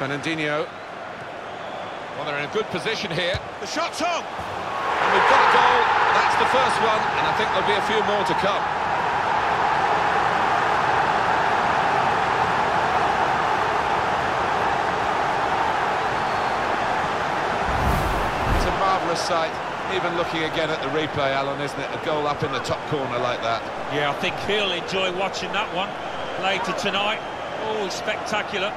Fernandinho. Well, they're in a good position here. The shot's on! And we've got a goal. That's the first one, and I think there'll be a few more to come. It's a marvellous sight. Even looking again at the replay, Alan, isn't it? A goal up in the top corner like that. Yeah, I think he'll enjoy watching that one later tonight. Oh, spectacular.